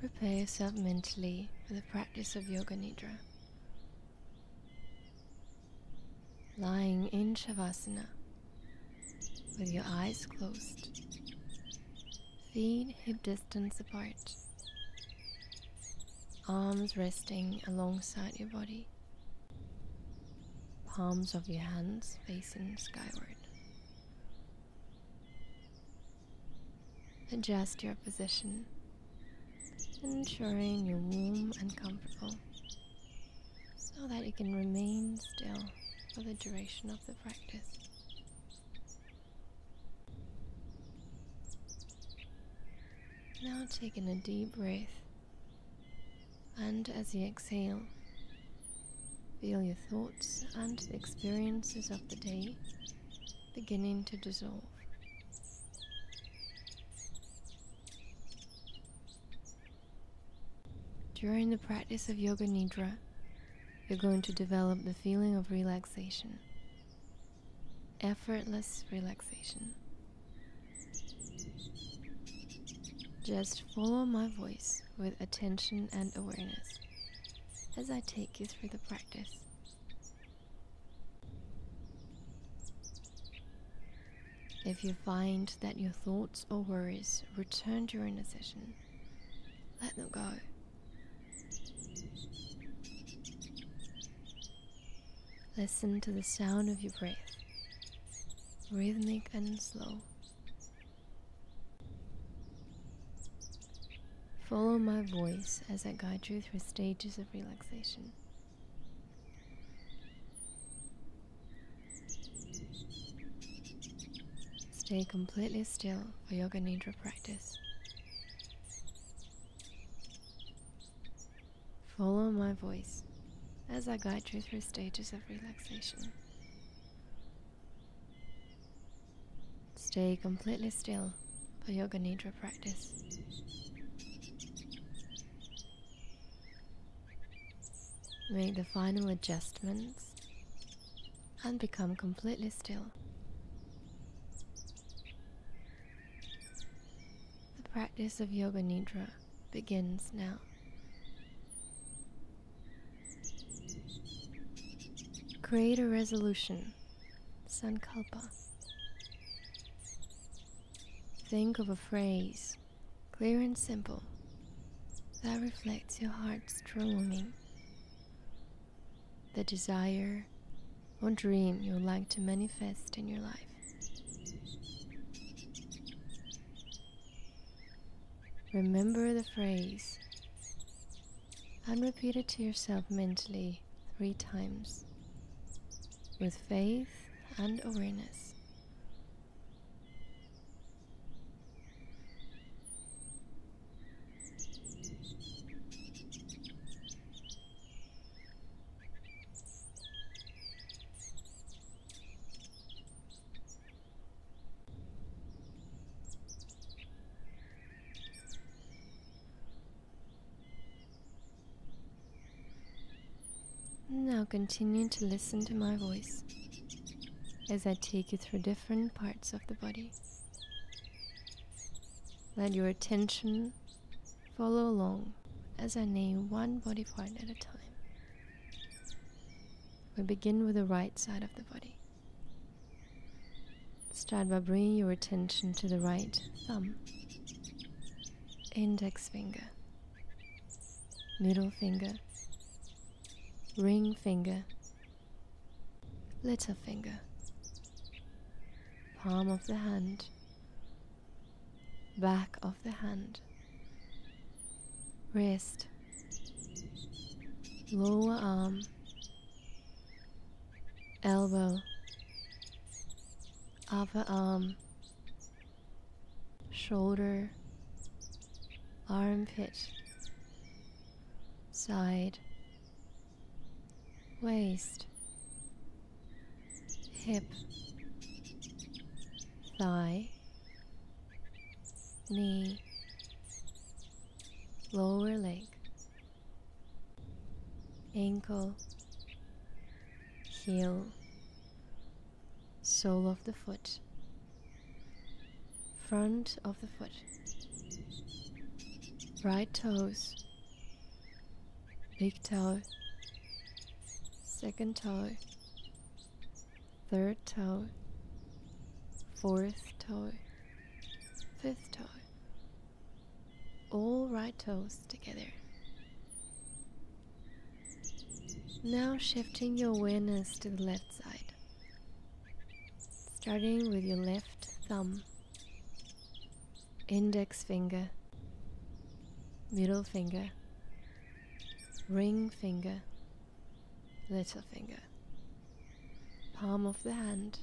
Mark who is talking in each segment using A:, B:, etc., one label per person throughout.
A: Prepare yourself mentally for the practice of Yoga Nidra. Lying in Shavasana with your eyes closed, feet hip distance apart, arms resting alongside your body, palms of your hands facing skyward. Adjust your position, ensuring you're warm and comfortable so that you can remain still for the duration of the practice. Now taking a deep breath, and as you exhale, feel your thoughts and the experiences of the day beginning to dissolve. During the practice of Yoga Nidra, you're going to develop the feeling of relaxation, effortless relaxation. Just follow my voice with attention and awareness as I take you through the practice. If you find that your thoughts or worries return during the session, let them go. Listen to the sound of your breath, rhythmic and slow. Follow my voice as I guide you through stages of relaxation. Stay completely still for Yoga Nidra practice. Follow my voice as I guide you through stages of relaxation. Stay completely still for Yoga Nidra practice. Make the final adjustments and become completely still. The practice of Yoga Nidra begins now. Create a resolution, Sankalpa. Think of a phrase, clear and simple, that reflects your heart's true meaning, the desire or dream you would like to manifest in your life. Remember the phrase and repeat it to yourself mentally three times with faith and awareness. Now continue to listen to my voice as I take you through different parts of the body. Let your attention follow along as I name one body part at a time. We begin with the right side of the body. Start by bringing your attention to the right thumb, index finger, middle finger, ring finger, little finger, palm of the hand, back of the hand, wrist, lower arm, elbow, upper arm, shoulder, armpit, side, waist, hip, thigh, knee, lower leg, ankle, heel, sole of the foot, front of the foot, right toes, big toe, second toe, third toe, fourth toe, fifth toe, all right toes together. Now shifting your awareness to the left side, starting with your left thumb, index finger, middle finger, ring finger, little finger, palm of the hand,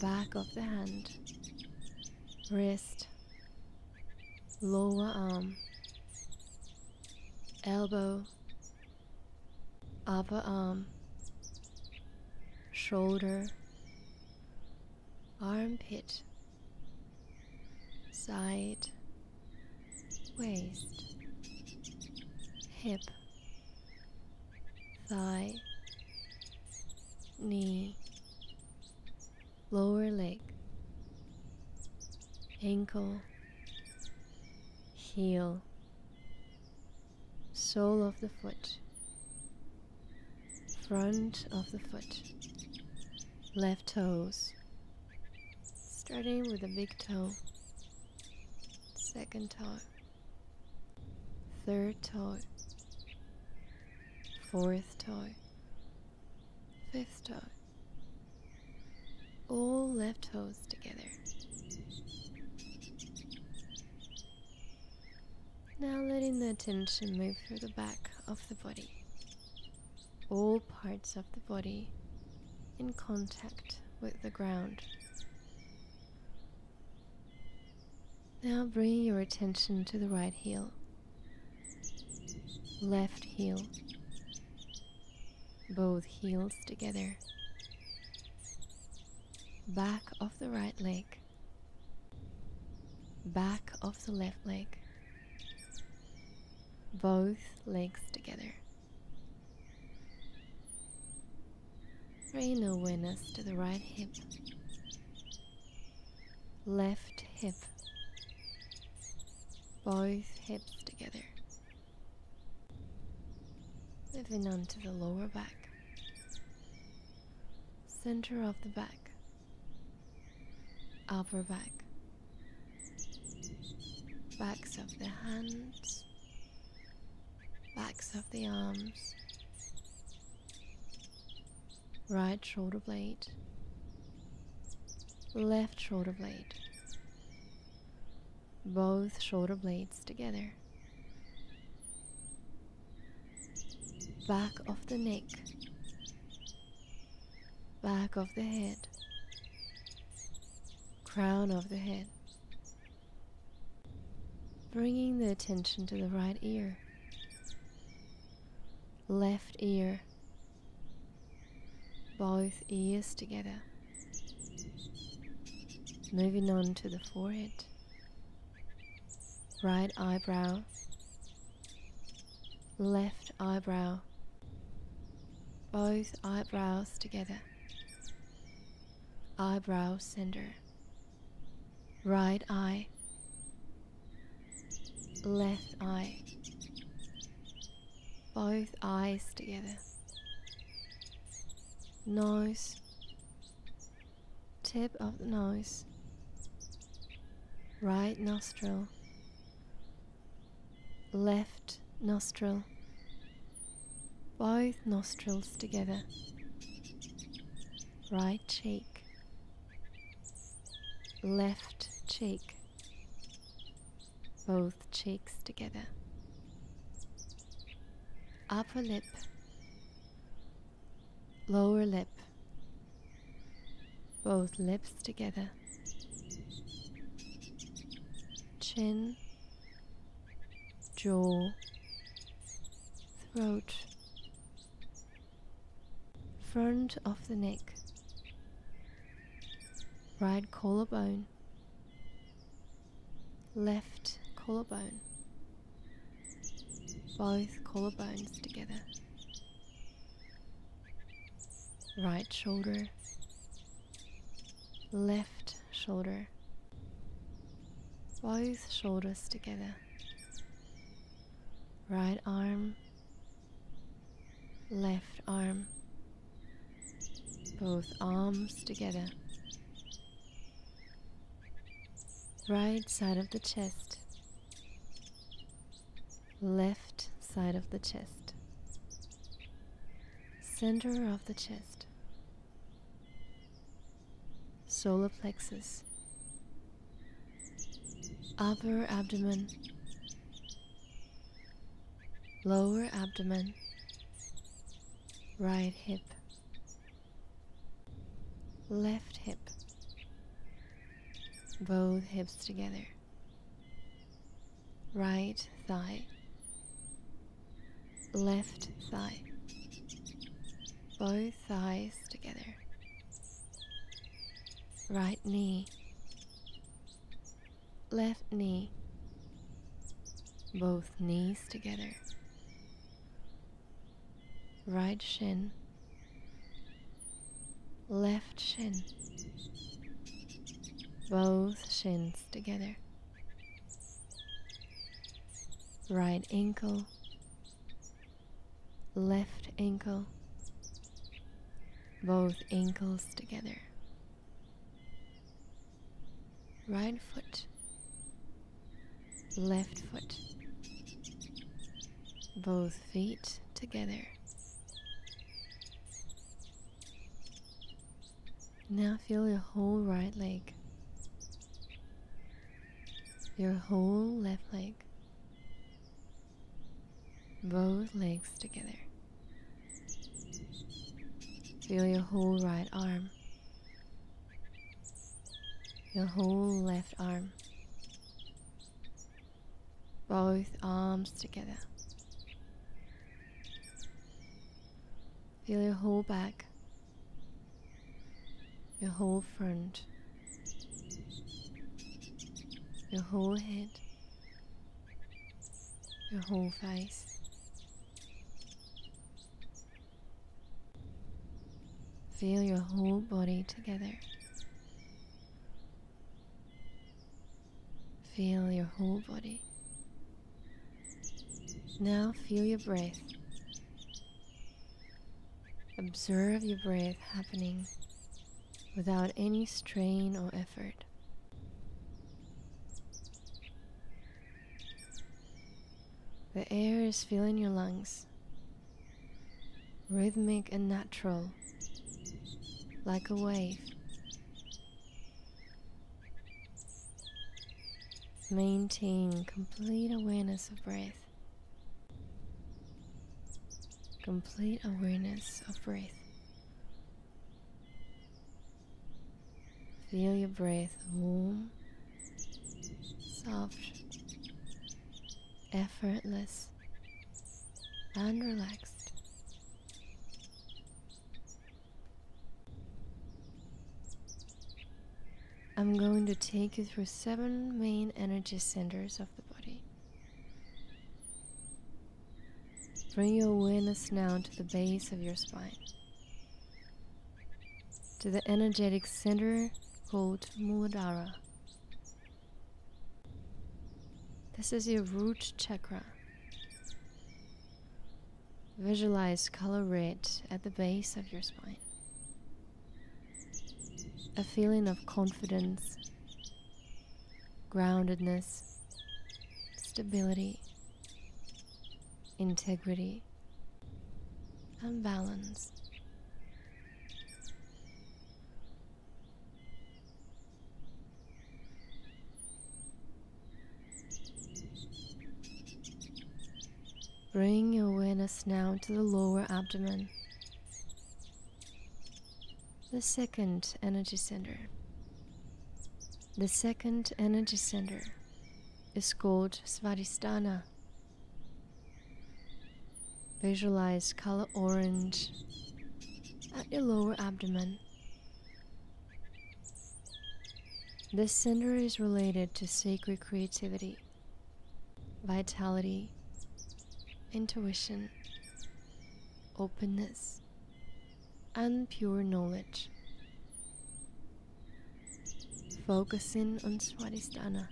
A: back of the hand, wrist, lower arm, elbow, upper arm, shoulder, armpit, side, waist, hip, thigh, knee, lower leg, ankle, heel, sole of the foot, front of the foot, left toes, starting with the big toe, second toe, third toe, fourth toe, fifth toe, all left toes together. Now letting the attention move through the back of the body, all parts of the body in contact with the ground. Now bring your attention to the right heel, left heel, both heels together, back of the right leg, back of the left leg, both legs together. Bring awareness to the right hip, left hip, both hips together. Moving on to the lower back, center of the back, upper back, backs of the hands, backs of the arms, right shoulder blade, left shoulder blade, both shoulder blades together, back of the neck, back of the head, crown of the head, bringing the attention to the right ear, left ear, both ears together. Moving on to the forehead, right eyebrow, left eyebrow, both eyebrows together, eyebrow center, right eye, left eye, both eyes together, nose, tip of the nose, right nostril, left nostril, both nostrils together, right cheek, left cheek, both cheeks together, upper lip, lower lip, both lips together, chin, jaw, throat, front of the neck, right collarbone, left collarbone, both collarbones together, right shoulder, left shoulder, both shoulders together, right arm, left arm, both arms together, right side of the chest, left side of the chest, center of the chest, solar plexus, upper abdomen, lower abdomen, right hip, left hip, both hips together, right thigh, left thigh, both thighs together, right knee, left knee, both knees together, right shin, left shin, both shins together, right ankle, left ankle, both ankles together, right foot, left foot, both feet together. Now feel your whole right leg, your whole left leg, both legs together. Feel your whole right arm, your whole left arm, both arms together. Feel your whole back, your whole front, your whole head, your whole face. Feel your whole body together. Feel your whole body. Now feel your breath. Observe your breath happening without any strain or effort. Air is filling your lungs, rhythmic and natural, like a wave. Maintain complete awareness of breath. Complete awareness of breath. Feel your breath warm, soft, effortless, and relaxed. I'm going to take you through seven main energy centers of the body. Bring your awareness now to the base of your spine, to the energetic center called Muladhara. This is your root chakra. Visualize color red at the base of your spine. A feeling of confidence, groundedness, stability, integrity, and balance. Bring your awareness now to the lower abdomen, the second energy center. The second energy center is called Svadhisthana. Visualize color orange at your lower abdomen. This center is related to sacred creativity, vitality, intuition, openness, and pure knowledge. Focusing on Swadhisthana.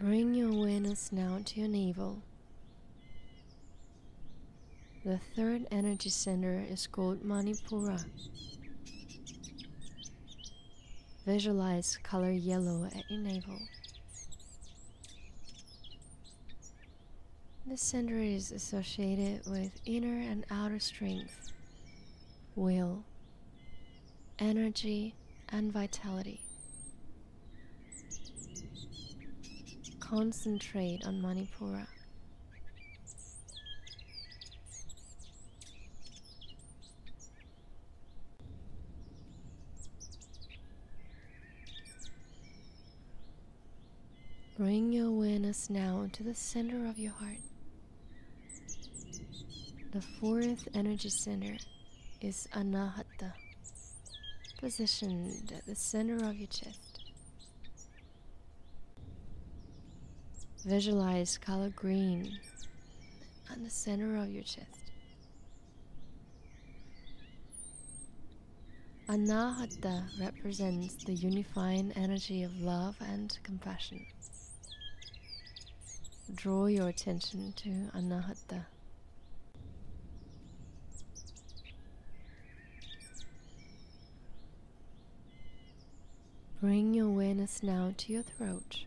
A: Bring your awareness now to your navel. The third energy center is called Manipura. Visualize color yellow at your navel. This center is associated with inner and outer strength, will, energy, and vitality. Concentrate on Manipura. Bring your awareness now to the center of your heart. The fourth energy center is Anahata, positioned at the center of your chest. Visualize color green at the center of your chest. Anahata represents the unifying energy of love and compassion. Draw your attention to Anahata. Bring your awareness now to your throat.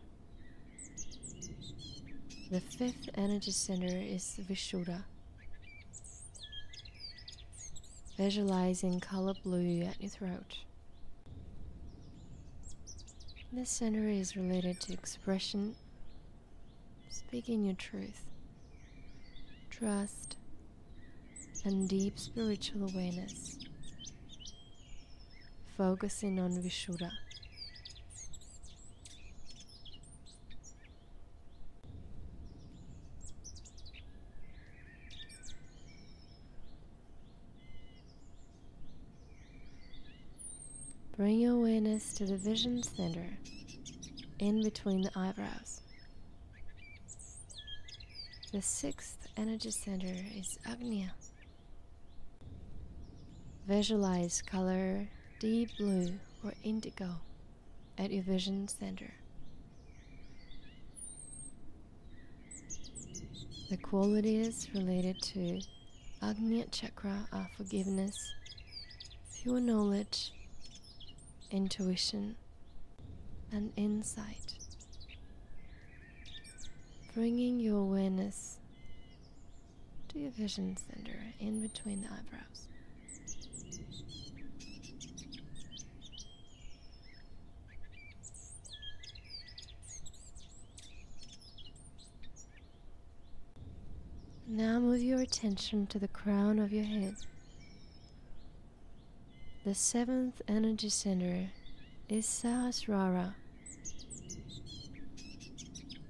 A: The fifth energy center is Vishuddha. Visualizing color blue at your throat. This center is related to expression, speaking your truth, trust, and deep spiritual awareness. Focusing on Vishuddha. Bring your awareness to the vision center in between the eyebrows. The sixth energy center is Agnya. Visualize color deep blue or indigo at your vision center. The qualities related to Agnya chakra are forgiveness, pure knowledge, intuition, and insight. Bringing your awareness to your vision center in between the eyebrows. Now move your attention to the crown of your head. The seventh energy center is Sahasrara.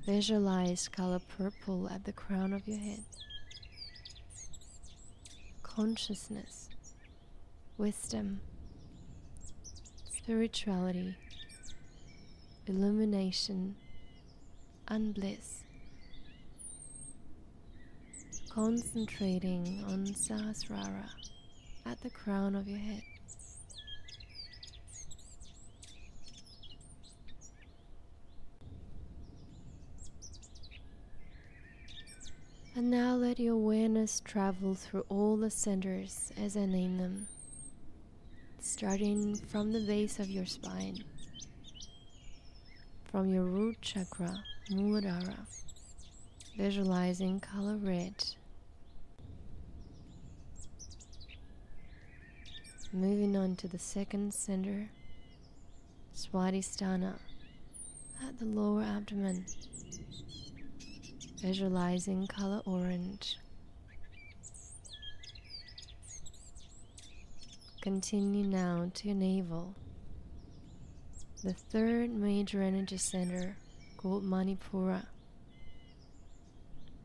A: Visualize color purple at the crown of your head. Consciousness, wisdom, spirituality, illumination, and bliss. Concentrating on Sahasrara at the crown of your head. And now let your awareness travel through all the centers as I name them, starting from the base of your spine, from your root chakra, Muladhara, visualizing color red. Moving on to the second center, Swadhisthana, at the lower abdomen visualizing color orange. Continue now to your navel, the third major energy center called Manipura.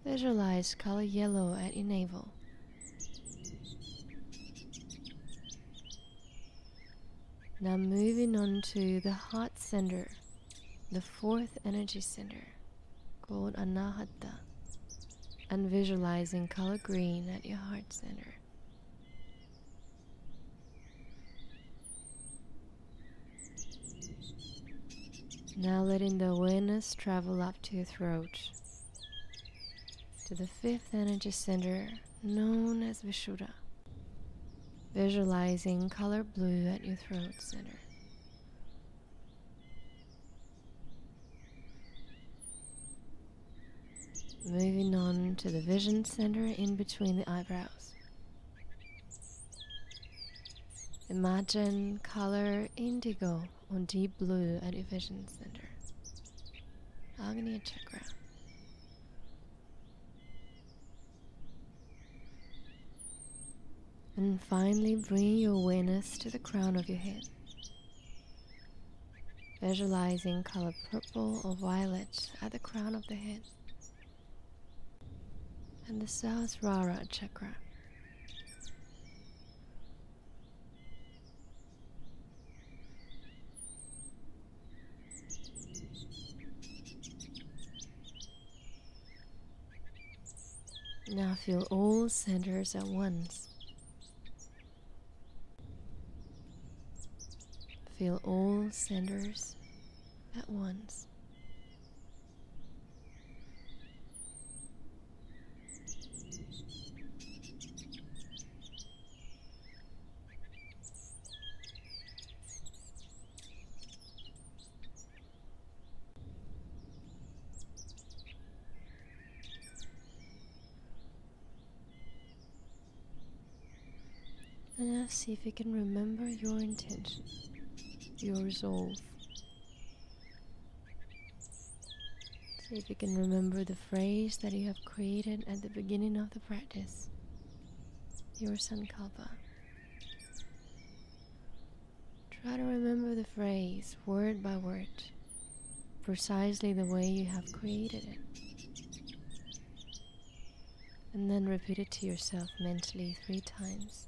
A: Visualize color yellow at your navel. Now moving on to the heart center, the fourth energy center called Anahata and visualizing color green at your heart center. Now letting the awareness travel up to your throat, to the fifth energy center known as Vishuddha. Visualizing color blue at your throat center. Moving on to the vision center in between the eyebrows. Imagine color indigo or deep blue at your vision center. Agnya chakra. And finally, bring your awareness to the crown of your head. Visualizing color purple or violet at the crown of the head. And the Sahasrara chakra. Now feel all centers at once. Feel all centers at once. And see if you can remember your intention, your resolve. See if you can remember the phrase that you have created at the beginning of the practice, your sankalpa. Try to remember the phrase word by word, precisely the way you have created it. And then repeat it to yourself mentally three times.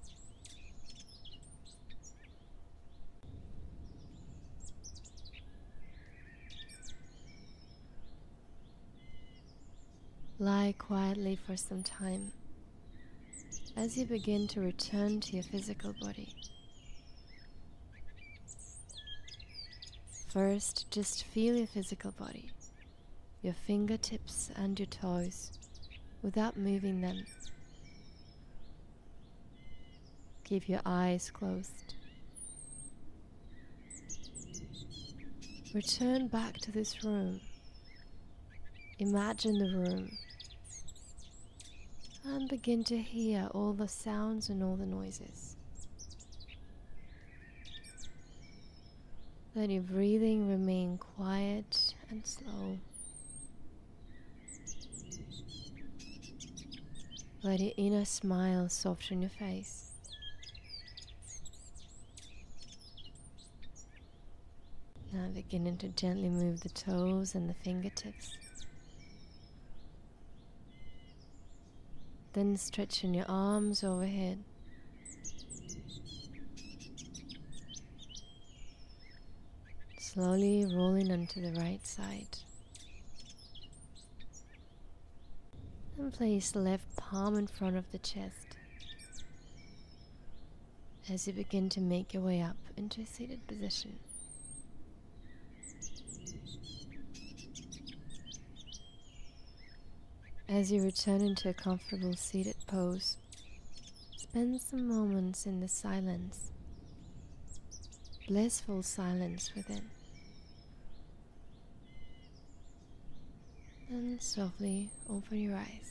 A: Lie quietly for some time as you begin to return to your physical body. First, just feel your physical body, your fingertips and your toes, without moving them. Keep your eyes closed. Return back to this room. Imagine the room and begin to hear all the sounds and all the noises. Let your breathing remain quiet and slow. Let your inner smile soften your face. Now beginning to gently move the toes and the fingertips. Then stretching your arms overhead. Slowly rolling onto the right side. And place the left palm in front of the chest as you begin to make your way up into a seated position. As you return into a comfortable seated pose, spend some moments in the silence, blissful silence within. Then softly open your eyes.